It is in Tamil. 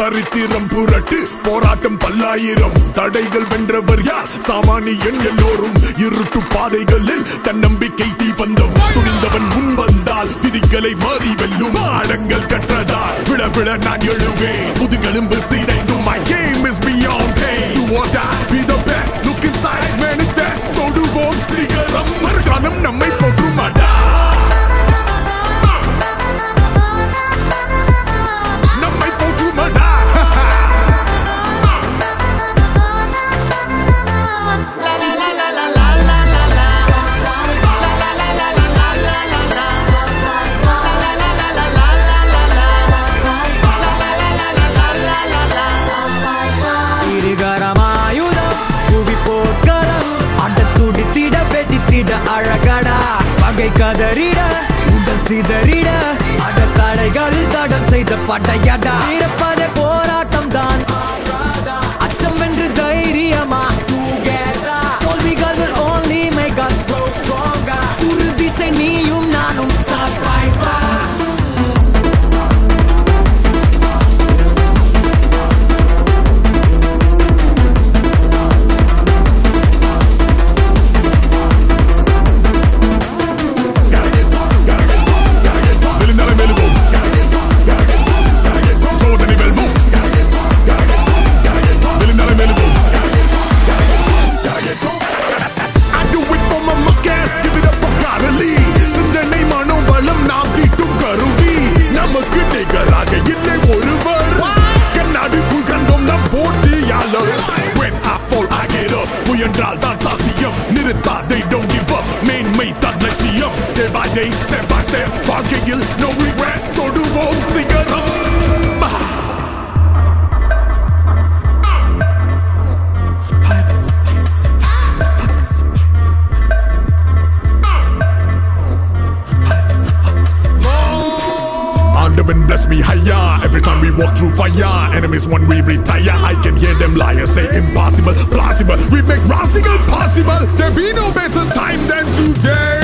சரித்திரம் புரட்டு போராட்டம் பல்லாயிரம். தடைகள் வென்றவர் யார்? சாமானியன் எல்லோரும் இருட்டு பாதைகளில் தன்னம்பிக்கை தீபந்தம். துணிந்தவன் முன் வந்தால் விதிகளை மாறி வெல்லும். ஆடங்கள் கற்றதால் விழ விழ நான் எழுவேன். முதுகெலும்பு செய்த அழகடா பகை கதறிட உடல் சிதறிட அட தடைகள் தடம் செய்த படையடா. இருப்பதே போராட்டம் தான் non up, Knitted by they don't give up. Main made that let me up. Day by day, step by step. Par no regrets, so do vote, sing every time we walk through fire. Enemies when we retire, I can hear them liars say impossible, plausible. We make radical possible. There be no better time than today.